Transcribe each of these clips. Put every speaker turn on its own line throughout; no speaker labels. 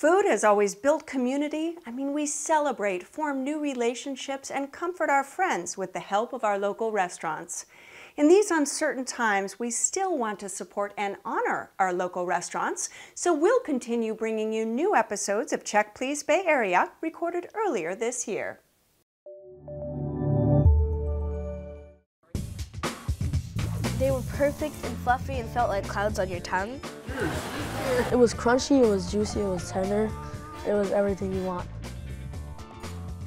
Food has always built community. I mean, we celebrate, form new relationships, and comfort our friends with the help of our local restaurants. In these uncertain times, we still want to support and honor our local restaurants, so we'll continue bringing you new episodes of Check Please Bay Area recorded earlier this year.
They were perfect and fluffy and felt like clouds on your tongue.
It was crunchy, it was juicy, it was tender. It was everything you want.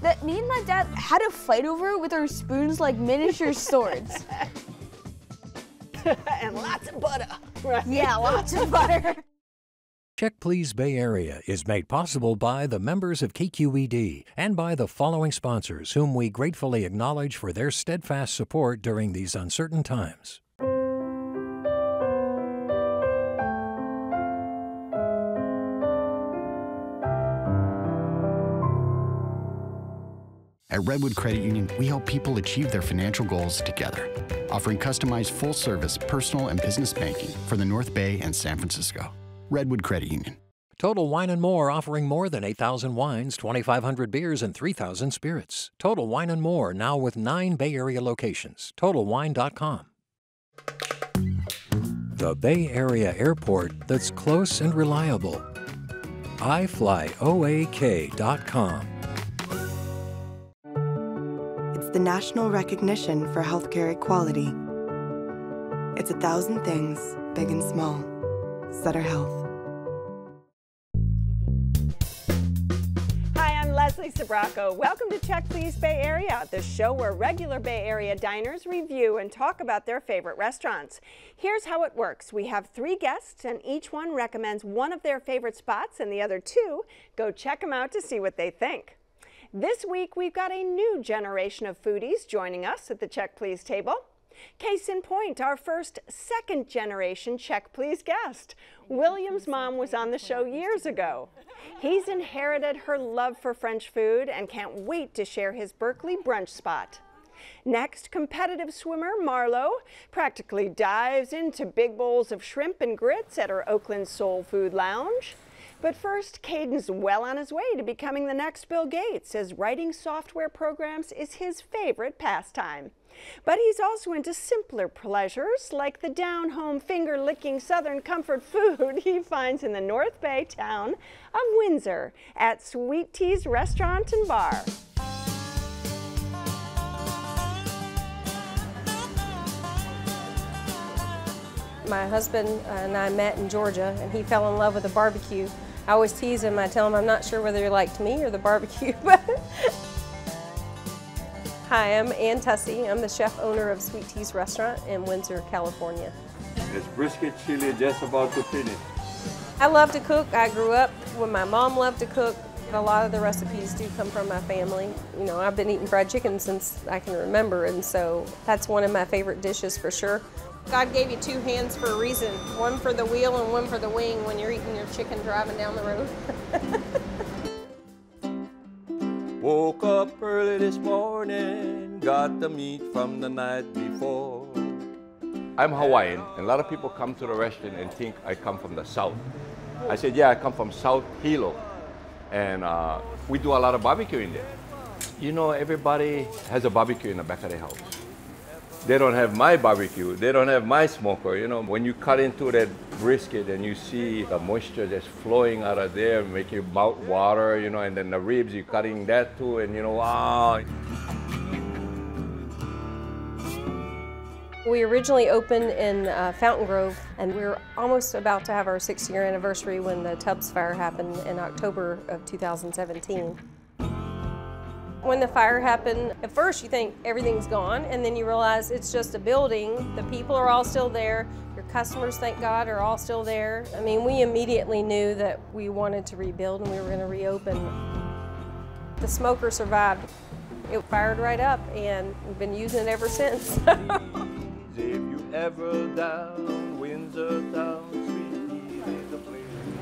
That me and my dad
had a fight over it with our spoons like miniature swords.
and lots of butter. Right? Yeah, lots of butter. Check Please Bay Area is made possible by the members of KQED and by the following sponsors, whom we gratefully acknowledge for their steadfast support during these uncertain times. At Redwood Credit Union, we help people achieve their financial goals together, offering customized full service personal and business banking for the North Bay and San Francisco. Redwood Credit Union. Total Wine and More offering more than 8,000 wines, 2,500 beers, and 3,000 spirits. Total Wine and More now with nine Bay Area locations. TotalWine.com. The Bay Area airport that's close and reliable. iFlyOAK.com
the national recognition for healthcare equality. It's a thousand things, big and small. Sutter Health. Hi, I'm Leslie Sbrocco. Welcome to Check Please Bay Area, the show where regular Bay Area diners review and talk about their favorite restaurants. Here's how it works. We have three guests and each one recommends one of their favorite spots and the other two go check them out to see what they think. This week, we've got a new generation of foodies joining us at the Check Please table. Case in point, our first second generation Check Please guest. William's mom was on the show years ago. He's inherited her love for French food and can't wait to share his Berkeley brunch spot. Next, competitive swimmer Marlo practically dives into big bowls of shrimp and grits at her Oakland Soul Food Lounge. But first, Kaden's well on his way to becoming the next Bill Gates, as writing software programs is his favorite pastime. But he's also into simpler pleasures, like the down-home, finger-licking southern comfort food he finds in the North Bay town of Windsor at Sweet T's Restaurant and Bar.
My husband and I met in Georgia, and he fell in love with a barbecue I always tease them. I tell them I'm not sure whether you liked me or the barbecue. Hi, I'm Ann Tussey. I'm the chef owner of Sweet T's Restaurant in Windsor, California.
It's brisket chili just about to finish.
I love to cook. I grew up when my mom loved to cook. A lot of the recipes do come from my family. You know, I've been eating fried chicken since I can remember, and so that's one of my favorite dishes for sure. God gave you two hands for a reason one for the wheel and one for the wing when you're eating your chicken driving down the road.
Woke up early this morning, got the meat from the night before. I'm Hawaiian, and a lot of people come to the restaurant and think I come from the South. I said, yeah, I come from South Hilo, and uh, we do a lot of barbecue in there. You know, everybody has a barbecue in the back of their house. They don't have my barbecue. They don't have my smoker. You know, when you cut into that brisket and you see the moisture just flowing out of there, make your mouth water, you know, and then the ribs, you're cutting that too, and you know, wow.
We originally opened in uh, Fountaingrove, and we were almost about to have our six year anniversary when the Tubbs fire happened in October of 2017. When the fire happened, at first you think everything's gone, and then you realize it's just a building. The people are all still there. Your customers, thank God, are all still there. I mean, we immediately knew that we wanted to rebuild and we were going to reopen. The smoker survived. It fired right up, and we've been using it ever since.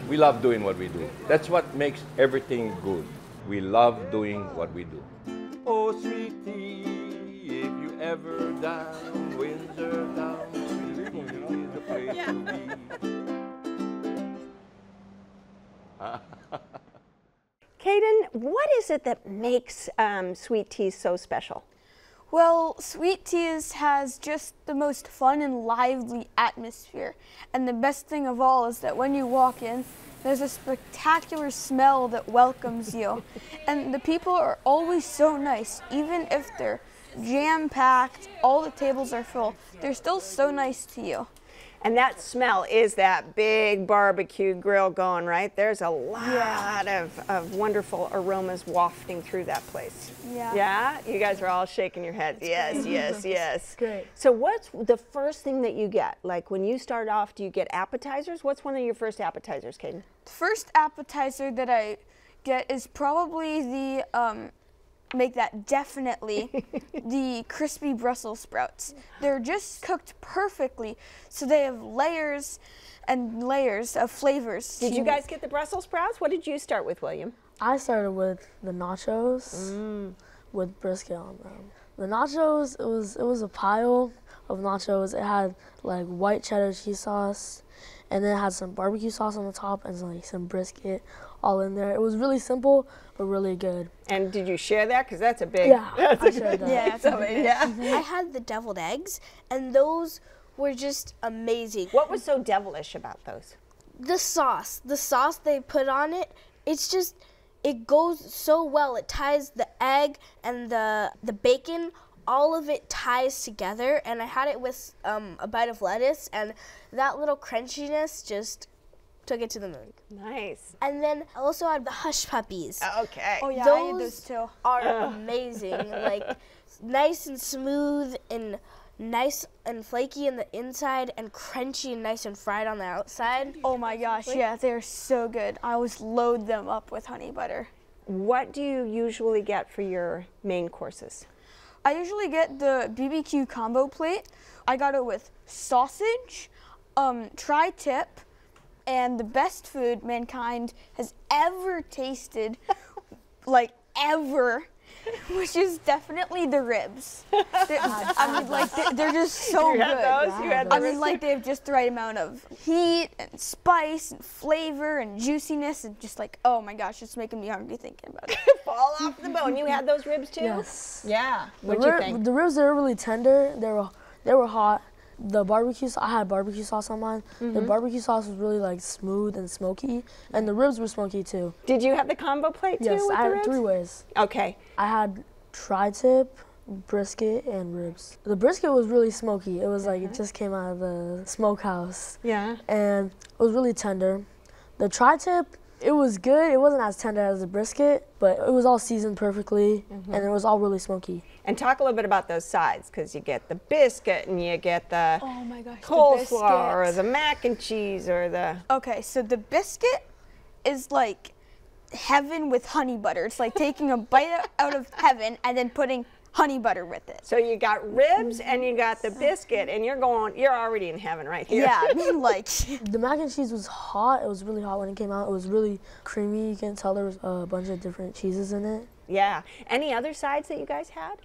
we love doing what we do. That's what makes everything good. We love doing what we do. Oh, sweetie, if you ever down, Windsor down, sweetie is the place yeah. to be.
Kaden, what is it that makes um, Sweet T's so special? Well, Sweet T's has just the most fun and
lively atmosphere. And the best thing of all is that when you walk in, there's a spectacular smell that welcomes you. and the people are always so nice,
even if they're jam packed, all the tables are full. They're still so nice to you. And that smell is that big barbecue grill going, right? There's a lot yeah. of, of wonderful aromas wafting through that place. Yeah. Yeah? You guys are all shaking your heads. yes, great. yes, yes. Great. So what's the first thing that you get? Like when you start off, do you get appetizers? What's one of your first appetizers, Kaden? first
appetizer that I get is probably the um, make that definitely the crispy Brussels sprouts. They're just cooked perfectly, so they have layers and layers of flavors. Did you guys get the Brussels
sprouts? What did you start with, William?
I started with the nachos mm. with brisket on them. The nachos it was it was a pile of nachos. It had like white cheddar cheese sauce, and then it had some barbecue sauce on the top and like some brisket all in there. It was really simple, but really good. And did you share that? Because that's a big. Yeah, that's I shared that.
Yeah, so, yeah. Mm -hmm. I had the deviled eggs, and those were just
amazing. What was so devilish about those?
The sauce. The sauce they put on it. It's just it goes so well. It ties the egg and the the bacon. All of it ties together, and I had it with um, a bite of lettuce, and that little crunchiness just took it to the moon. Nice. And then also I have the hush puppies. Uh, okay. Oh yeah, those, I those too. Are Ugh. amazing. like nice and smooth and nice and flaky in the inside and crunchy and nice and fried on the outside. Oh my gosh, yeah, they're so good. I always load them up with honey butter.
What do you usually get for your main
courses? I usually get the BBQ combo plate. I got it with sausage, um, tri-tip, and the best food mankind has ever tasted, like ever, which is definitely the ribs. I mean, like they, are just so you good. Those, I mean, like they have just the right amount of heat and spice and flavor and juiciness and just like, oh my gosh, it's making me hungry thinking about it. Fall off the
bone. You had those ribs too. Yes. Yeah.
What'd the you think?
The ribs they were really tender. They were they were hot the barbecue sauce, I had barbecue sauce on mine. Mm -hmm. The mm-hmm. barbecue sauce was really like smooth and smoky, and the ribs were smoky too. Did you have the
combo plate too? Yes, I had three
ways. Okay. I had tri tip, brisket, and ribs. The brisket was really smoky. It was like mm -hmm. it uh-huh. just came out of the smokehouse. Yeah. And it was really tender. The tri tip, it was good. It wasn't as tender as the brisket, but it was all seasoned perfectly, mm -hmm. and it was all really smoky.
And talk a little bit about those sides, because you get the biscuit and you get the oh my gosh, coleslaw the or the mac and cheese or the. Okay, so the biscuit is
like heaven with honey butter. It's like taking a bite out of heaven and then putting
honey butter with it. So you
got ribs and you got the biscuit and you're going, you're already in heaven right here. Yeah, I mean
like. the mac and cheese was hot. It was really hot when it came out. It was really creamy. You can tell there was a bunch of different cheeses in it.
Yeah. Any other sides that you guys had?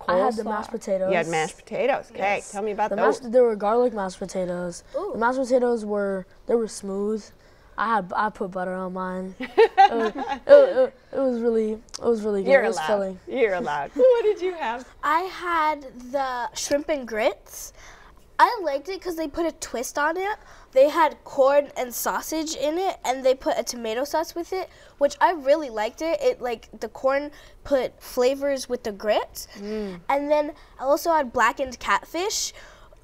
Coleslaw. I had the mashed potatoes. You had mashed potatoes. Okay, yes. tell me about the those. Mashed, there were garlic mashed potatoes. Ooh. The mashed potatoes were, they were smooth. I had I put butter on mine. it, was, it, it, was really it was really good. You're it was allowed. filling. You're allowed.
what
did you have? I had the shrimp and grits. I liked it because they put a twist on it. They had corn and sausage in it, and they put a tomato sauce with it, which I really liked it. It like the corn put flavors with the grits, mm. and then I also had blackened catfish,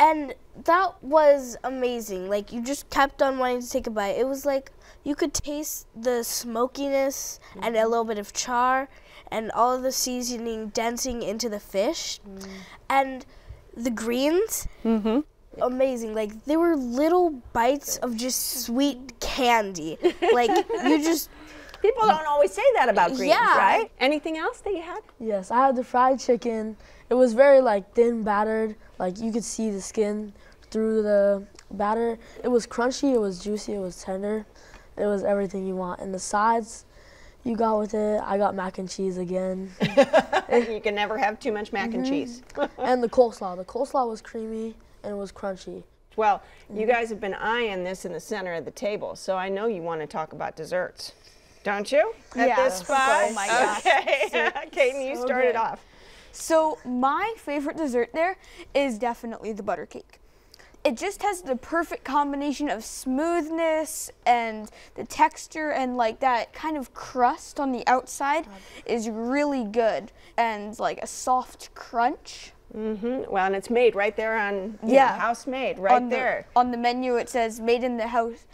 and that was amazing. Like you just kept on wanting to take a bite. It was like you could taste the smokiness mm. and a mm-hmm. little bit of char and all the seasoning dancing into the fish mm. and the greens. Mm-hmm. Amazing. Like there were little bites of just sweet candy. like you just
People don't always say that about greens, yeah. right? Anything else that you had?
Yes, I had the fried chicken. It was very like thin battered, like you could see the skin through the batter. It was crunchy, it was juicy, it was tender. It was everything you want. And the sides you got with it, I got mac and cheese again. you can never have too much mac mm -hmm. and mm-hmm. cheese. and the coleslaw. The coleslaw was creamy and it was crunchy.
Well, mm -hmm. you mm-hmm. guys have been eyeing this in the center of the table, so I know you want to talk about desserts. Don't you? At this spot? Oh my gosh. Okay. Kaden, so you started good. off.
So my favorite dessert there is definitely the butter cake. It just has the perfect combination of smoothness and the texture and like that kind of crust on the outside is really good and like a soft crunch.
Mm-hmm. Well, and it's made right there on yeah house
made right on there. The, on the menu, it says made in the house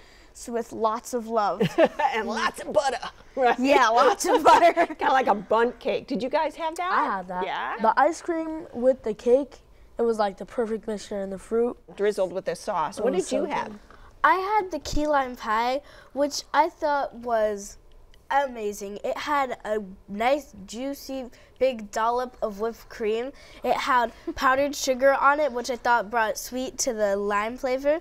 with lots of love and lots of
butter. Right? Yeah, lots of butter. kind of like a bundt cake. Did you guys have that? I had that. Yeah.
The ice cream with the cake, it was like the perfect mixture and the fruit
drizzled with the sauce.
It what did so you have? I had the key lime pie, which I thought was
amazing. It had a nice, juicy, big dollop of whipped cream. It had powdered sugar on it, which I thought brought sweet to the lime flavor.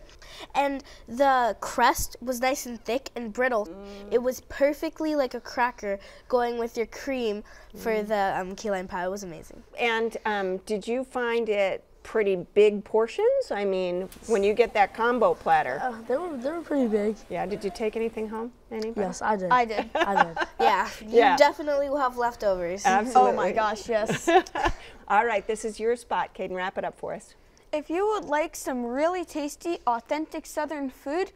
And the crust was nice and thick and brittle. Mm. It was perfectly like a cracker going with your cream
mm. for the um, key lime pie. It was amazing. And um, did you find it pretty big portions? I mean, when you get that combo platter. Uh, they, were, they were pretty big. Yeah, did you take anything home? Anybody? Yes, I did. I
did.
I did. Yeah,
you yeah. definitely will have leftovers.
Absolutely. Oh my gosh,
yes. All right, this is your spot. Kaden, wrap it up for us. If you would like some really tasty,
authentic Southern food,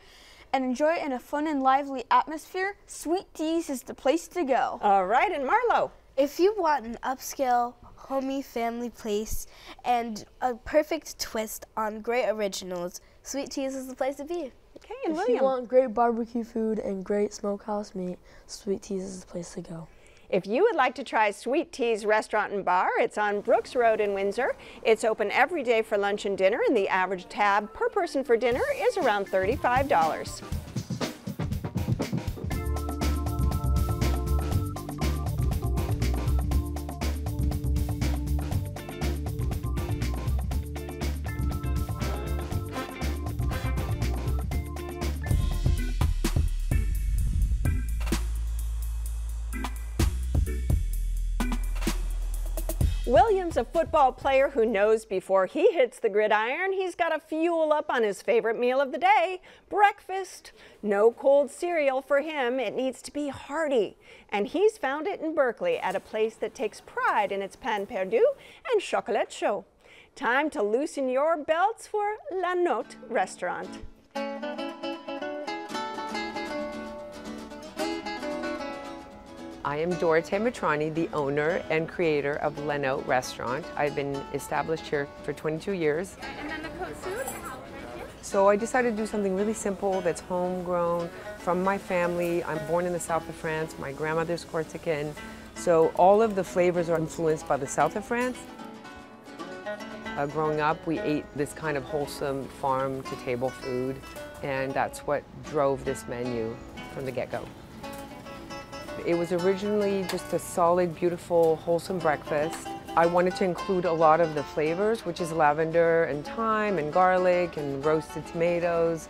and enjoy it in a fun and lively atmosphere, Sweet
T's is the place to go.
All right, and Marlo.
If you want an upscale homey family place, and a perfect twist on great originals,
Sweet T's is the place to be.
Okay, and if William. you want
great barbecue food and great smokehouse meat, Sweet T's is the place to go.
If you would like to try Sweet T's Restaurant and Bar, it's on Brooks Road in Windsor. It's open every day for lunch and dinner, and the average tab per person for dinner is around $35. Williams, a football player who knows before he hits the gridiron, he's got to fuel up on his favorite meal of the day, breakfast. No cold cereal for him. It needs to be hearty. And he's found it in Berkeley at a place that takes pride in its pan perdu and chocolat chaud. Time to loosen your belts for La Note restaurant.
I am Dora Tamatrani, the owner and creator of La Note Restaurant. I've been established here for 22 years.
And then the coat suit?
So I decided to do something really simple that's homegrown from my family. I'm born in the south of France. My grandmother's Corsican. So all of the flavors are influenced by the south of France. Uh, growing up, we ate this kind of wholesome farm-to-table food, and that's what drove this menu from the get-go. It was originally just a solid, beautiful, wholesome breakfast. I wanted to include a lot of the flavors, which is lavender and thyme and garlic and roasted tomatoes.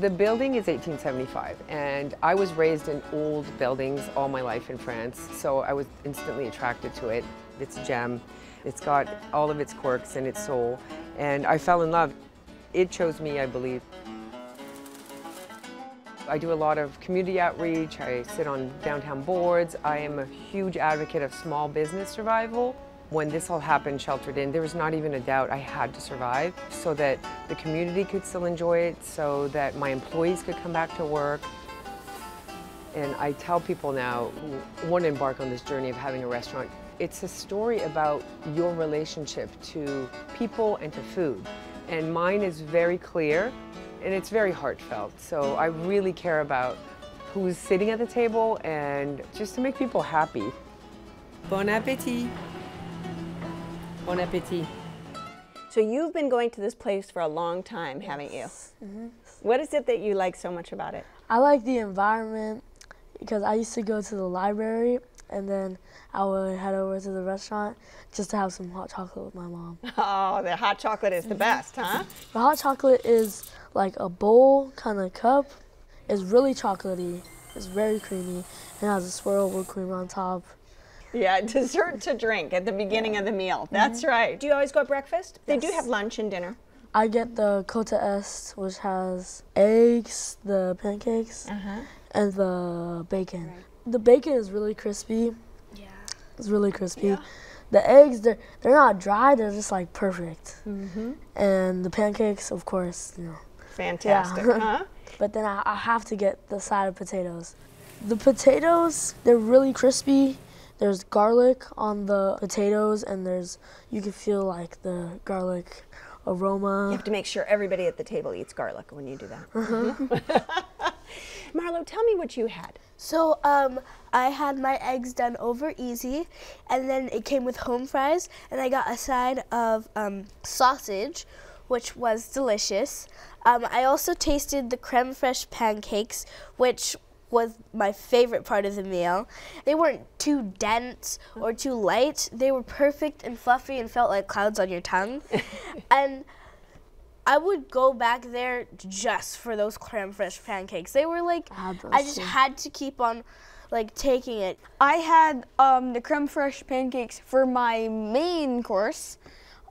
The building is 1875, and I was raised in old buildings all my life in France, so I was instantly attracted to it. It's a gem. It's got all of its quirks and its soul, and I fell in love. It chose me, I believe. I do a lot of community outreach, I sit on downtown boards, I am a huge advocate of small business survival. When this all happened sheltered in, there was not even a doubt I had to survive so that the community could still enjoy it, so that my employees could come back to work. And I tell people now who want to embark on this journey of having a restaurant, it's a story about your relationship to people and to food. And mine is very clear and it's very heartfelt. So I really care about who's sitting at the table
and just to make people happy. Bon appetit. Bon appetit. So you've been going to this place for a long time, yes. haven't you? Mm -hmm. What is it that you like so much about it?
I like the environment because I used to go to the library and then I would head over to the restaurant just to have some hot chocolate with my mom.
Oh, the hot chocolate is the mm-hmm. best, huh?
The hot chocolate is like a bowl kind of cup. It's really chocolatey. It's very creamy and has a swirl of cream on top.
Yeah, dessert to drink at the beginning yeah. of the meal. Mm-hmm. That's mm -hmm. right. Do you always go to breakfast? Yes. They do have lunch and dinner.
I get the Cota Est, which has eggs, the pancakes, uh -huh. and the bacon. Right. The bacon is really crispy. Yeah. It's really crispy. Yeah. The eggs, they're, they're not dry, they're just like perfect. Mm -hmm. And the pancakes, of course, you know. Fantastic, yeah. huh? But then I, I have to get the side of potatoes. The potatoes, they're really crispy. There's garlic on the potatoes, and there's, you can feel like the garlic aroma. You have
to make sure everybody at the table eats garlic when you do that. Uh -huh. Mm-hmm. Marlo, tell me what you had. So,
um, I had my eggs done over easy, and then it came with home fries, and I got a side of um, sausage which was delicious. Um, I also tasted the creme fraiche pancakes, which was my favorite part of the meal. They weren't too dense or too light. They were perfect and fluffy and felt like clouds on your tongue. and I would go back there just for those creme fraiche pancakes. They were like, ah, I just had to keep on like taking it.
I had um, the creme fraiche pancakes for my main course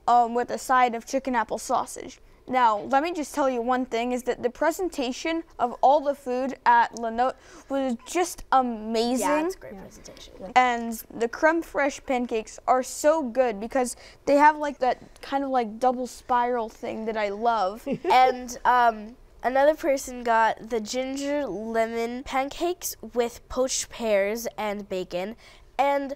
um, with a side of chicken apple sausage. Now, let me just tell you one thing is that the presentation of all the food at La Note was just amazing. Yeah, it's great yeah. presentation. And the creme fraiche pancakes are so good because
they have like that kind of like double spiral thing that I love. and um, another person got the ginger lemon pancakes with poached pears and bacon. And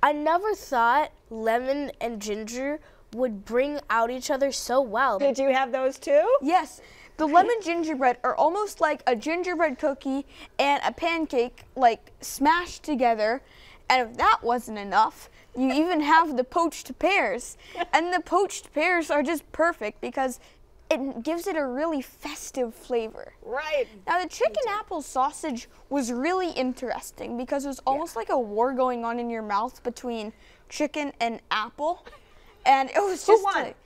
I never thought lemon and ginger would bring out each other so well. Did you have those too? Yes. The
lemon gingerbread are almost like a gingerbread cookie and a pancake like smashed together. And if that wasn't enough, you even have the poached pears. And the poached pears are just perfect because it gives it a really festive flavor. Right. Now the chicken apple sausage was really interesting because it was almost yeah. like a war going on in your mouth between chicken and apple
and it was just. Who won? Like,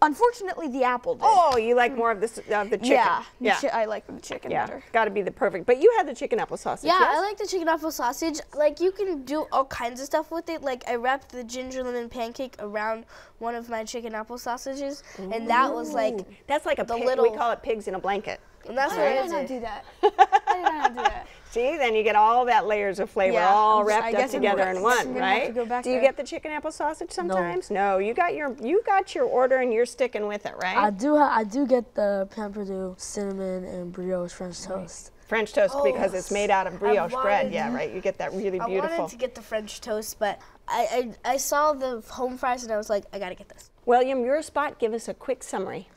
Unfortunately, the apple did. Oh, you like more of of uh, the
chicken? Yeah, yeah. I
like the chicken yeah. better. Got to be the perfect. But you had the chicken apple sausage. Yeah, yes? I like
the chicken apple
sausage. Like you can do all kinds of stuff with it. Like I wrapped the ginger lemon pancake around one of my chicken apple sausages, Ooh. and that was like that's like a the pig, little. We call it pigs
in a blanket. And
that's Why did I not do
that? did
not do that? See, then you get all that layers of flavor yeah, all wrapped up together in one, right? Do you there. get the chicken apple sausage sometimes? No. no. you got your you got your order and you're sticking with it, right? I do.
I do get the pan cinnamon and brioche French toast. French toast oh, because it's made out of brioche wanted, bread. Yeah, right. You get that really beautiful. I wanted to get
the French toast, but I, I, I saw the home fries and I was
like, I gotta get this. William, your spot. Give us a quick summary.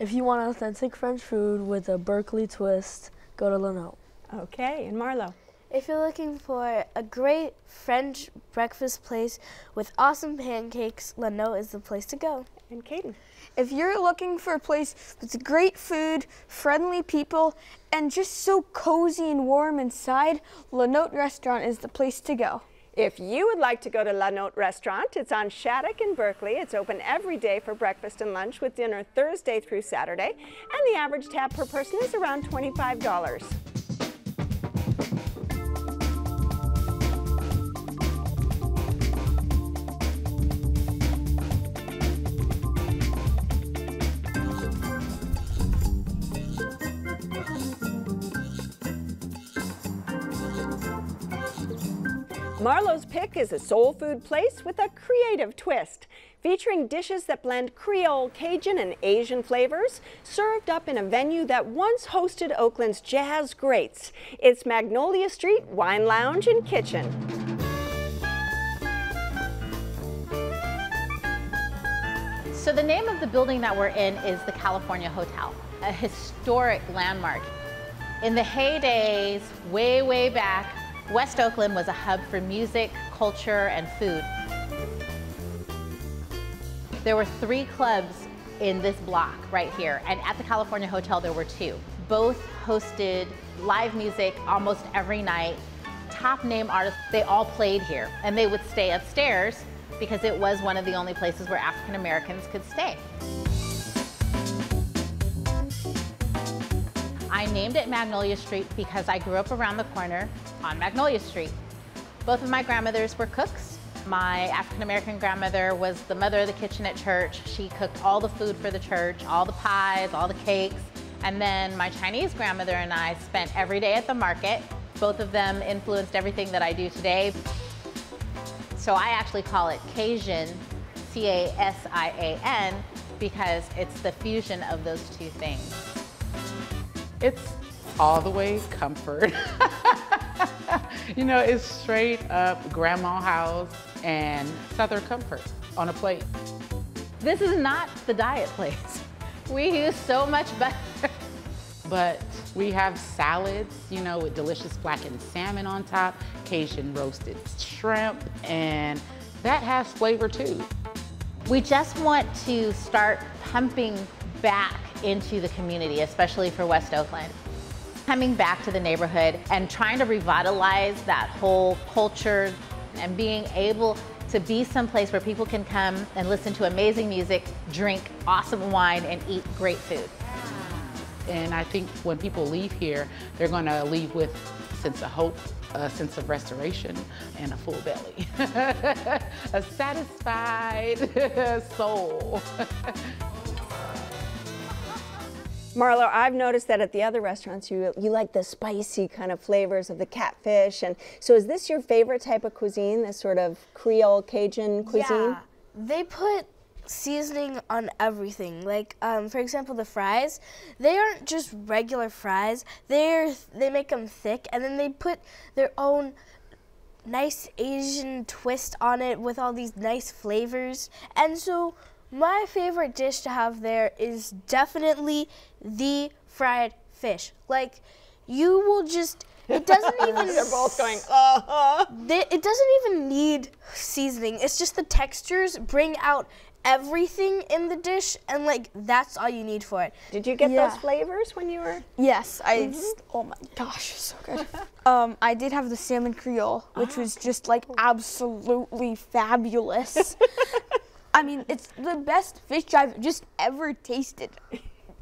If you want authentic French food with a Berkeley twist, go to La Note.
Okay, and Marlo. If you're looking
for a great French breakfast place with awesome pancakes, La Note is the place to go. And Kaden. If you're looking for a place with great food,
friendly people, and just so cozy and warm inside, La Note
Restaurant is the place to go. If you would like to go to La Note Restaurant, it's on Shattuck in Berkeley. It's open every day for breakfast and lunch with dinner Thursday through Saturday, and the average tab per person is around $25. Marlo's Pick is a soul food place with a creative twist, featuring dishes that blend Creole, Cajun, and Asian flavors, served up in a venue that once hosted Oakland's jazz greats. It's Magnolia Street Wine Lounge
and Kitchen. So the name of the building that we're in is the California Hotel, a historic landmark. In the heydays, way, way back, West Oakland was a hub for music, culture, and food. There were three clubs in this block right here, and at the California Hotel there were two. Both hosted live music almost every night. Top name artists, they all played here, and they would stay upstairs because it was one of the only places where African Americans could stay. I named it Magnolia Street because I grew up around the corner on Magnolia Street. Both of my grandmothers were cooks. My African-American grandmother was the mother of the kitchen at church. She cooked all the food for the church, all the pies, all the cakes. And then my Chinese grandmother and I spent every day at the market. Both of them influenced everything that I do today. So I actually call it Casian, C-A-S-I-A-N, because it's the fusion of those two things. It's all the way comfort. you know, it's straight up grandma house and Southern comfort on a plate. This is not the diet place. We use so much better. but we have salads, you know, with delicious blackened salmon on top, Cajun roasted shrimp, and that has flavor too. We just want to start pumping back into the community, especially for West Oakland. Coming back to the neighborhood and trying to revitalize that whole culture and being able to be someplace where people can come and listen to amazing music, drink awesome wine, and eat great food. And I think when people leave here, they're gonna leave with a sense of hope, a sense of restoration, and a full belly. a satisfied soul. Marlo, I've
noticed that at the other restaurants, you you like the spicy kind of flavors of the catfish, and so is this your favorite type of cuisine? This sort of Creole Cajun cuisine? Yeah, they
put seasoning on everything. Like, um, for example, the fries, they aren't just regular fries. They're they make them thick, and then they put their own nice Asian twist on it with all these nice flavors. And so my favorite dish to have there is definitely the fried fish. Like, you will just, it doesn't even. They're both going, uh huh. They, it doesn't even need seasoning. It's just the textures bring out everything in the dish, and like, that's all you need for it. Did you get yeah. those
flavors when you were? Yes, I, mm -hmm. oh my
gosh, so good. um, I did have the salmon
creole, which oh. was just like oh. absolutely fabulous. I mean, it's the best fish I've just ever tasted.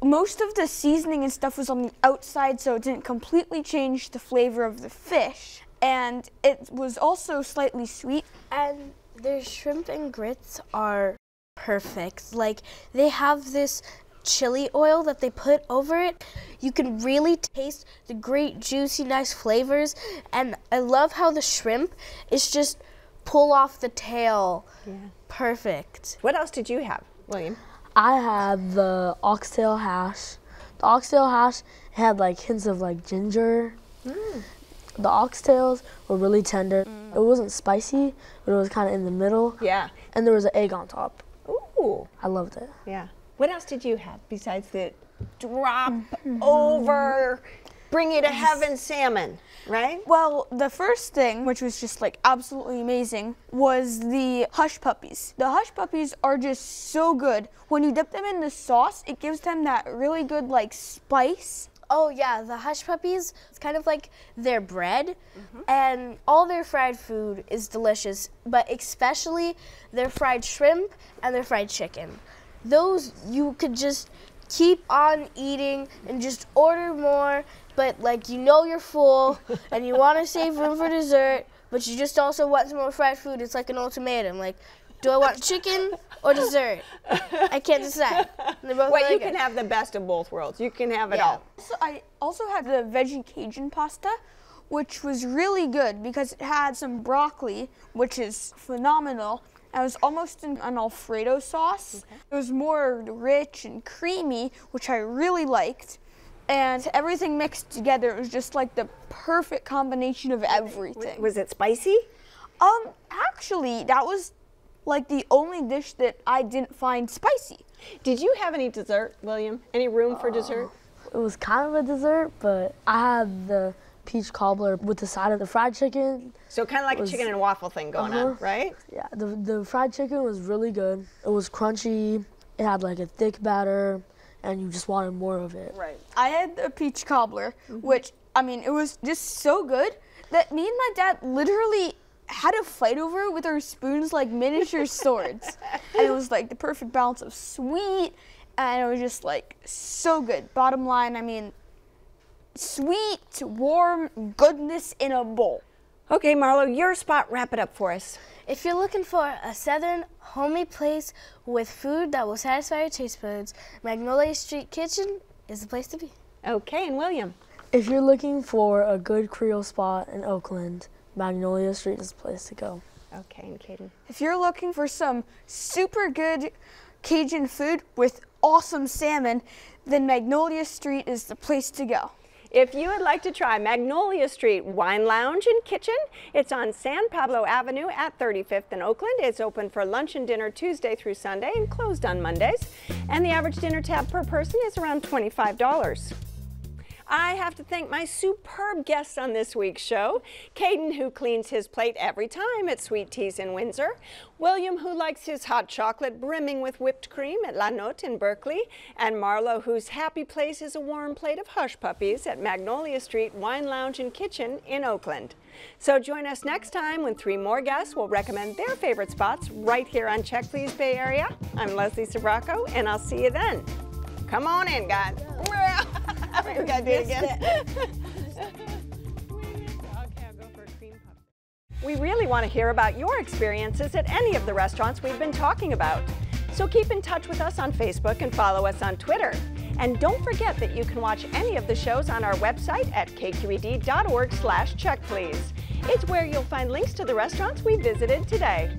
Most of the seasoning and stuff was on the outside, so it didn't completely change the flavor of the fish. And
it was also slightly sweet. And the shrimp and grits are perfect. Like, they have this chili oil that they put over it. You can really taste the great, juicy, nice flavors. And I love how the shrimp is just pull off the tail. Yeah. Perfect. What
else did you have, William? I had the oxtail hash. The oxtail hash had like hints of like ginger. Mm. The oxtails were really tender. Mm. It wasn't spicy, but it was kind of in the middle. Yeah. And there was an egg on top. Ooh. I loved it.
Yeah. What else did you have besides the drop mm -hmm. over bring you to heaven salmon, right? Well, the first
thing, which was just like absolutely amazing, was the hush puppies. The hush puppies are just so good. When you dip them in the sauce, it gives them that really good like spice.
Oh yeah, the hush puppies. It's kind of like their bread, mm-hmm. and all their fried food is delicious, but especially their fried shrimp and their fried chicken. Those you could just keep on eating and just order more but like you know you're full and you want to save room for dessert, but you just also want some more fried food. It's like an ultimatum. Like, do I want chicken or
dessert? I can't decide. Wait, like you it. can have the best of both worlds. You can have it yeah. all.
So I also had the veggie Cajun pasta, which was really good because it had some broccoli, which is phenomenal. And was almost an, an Alfredo sauce. Okay. It was more rich and creamy, which I really liked and everything mixed together. It was just like the perfect combination of everything. Was it spicy? Um, actually, that was like the only dish that
I didn't find spicy. Did you have any dessert, William? Any room uh, for dessert?
Uh, it was kind of a dessert, but I had the peach cobbler with the side of the fried chicken.
So kind of like was, a chicken and waffle thing going uh -huh. on, uh-huh.
right? Yeah, the, the fried chicken was really good. It was crunchy. It had like a thick batter and you just wanted more of it.
Right. I
had a peach cobbler, mm -hmm. which I mean, it was just so good that me and my dad literally had a fight over it with our spoons like miniature swords. And it was like the perfect balance of sweet and it was just like so good. Bottom line, I mean, sweet, warm goodness in a bowl. Okay,
Marlo, your spot, wrap it up for us. If you're looking for a southern homey place with food that will satisfy your taste buds. Magnolia Street Kitchen is the place to be. Okay, and William.
If you're looking for a good Creole spot in Oakland, Magnolia Street is the place to go.
Okay, and Kaden. If you're looking for some super good Cajun food with awesome salmon, then Magnolia Street is
the place to go. If you would like to try Magnolia Street Wine Lounge and Kitchen, it's on San Pablo Avenue at 35th in Oakland. It's open for lunch and dinner Tuesday through Sunday and closed on Mondays. And the average dinner tab per person is around $25. I have to thank my superb guest on this week's show, Kaden, who cleans his plate every time at Sweet T's in Windsor, William, who likes his hot chocolate brimming with whipped cream at La Note in Berkeley, and Marlo, whose happy place is a warm plate of hush puppies at Magnolia Street Wine Lounge and Kitchen in Oakland. So join us next time when three more guests will recommend their favorite spots right here on Check Please Bay Area. I'm Leslie Sbrocco, and I'll see you then. Come on in, guys. I think we gotta do it again. We really want to hear about your experiences at any of the restaurants we've been talking about. So keep in touch with us on Facebook and follow us on Twitter. And don't forget that you can watch any of the shows on our website at kqed.org slash check please. It's where you'll find links to the restaurants we visited today.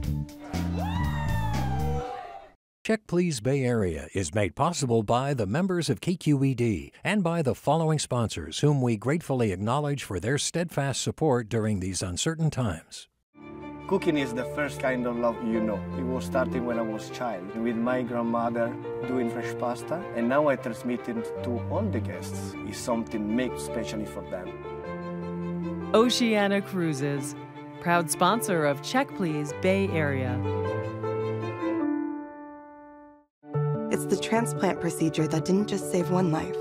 Check Please Bay Area is made possible by the members of KQED and by the following sponsors, whom we gratefully acknowledge for their steadfast support during these uncertain times.
Cooking is the first kind of love you know. It was starting when I was child with my grandmother doing fresh pasta, and now I transmit it to all the guests. It's something made specially for them.
Oceania Cruises, proud sponsor of Check Please Bay Area.
It's the transplant procedure that didn't just save one life,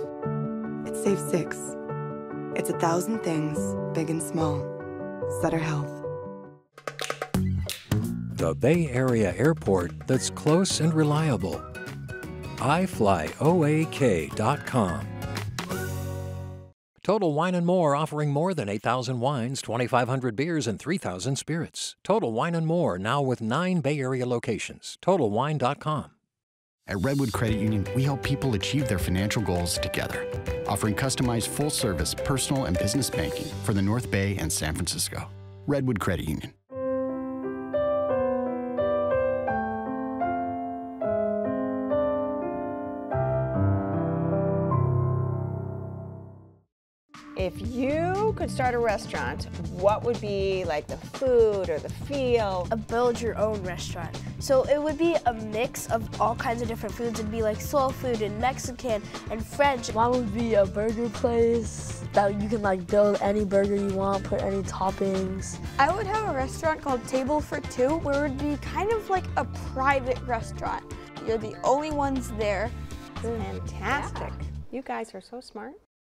it saved six. It's a thousand things, big and small. Sutter Health.
The Bay Area airport that's close and reliable. iFlyOAK.com. Total Wine and More offering more than 8,000 wines, 2,500 beers, and 3,000 spirits. Total Wine and More now with nine Bay Area locations. TotalWine.com. At Redwood Credit Union, we help people achieve their financial goals together, offering customized full service personal and business banking for the North Bay and San Francisco. Redwood Credit Union.
If you could start a restaurant, what would be like the food or the feel? A build your own restaurant. So it would be a mix
of all kinds of different foods. It'd be like soul food and Mexican and French. Mine would be a burger place that you can like build any burger you want, put any toppings.
I would have a restaurant called Table for Two where it would be kind of like a private restaurant.
You're the only ones there. Fantastic. Yeah. You guys are so smart.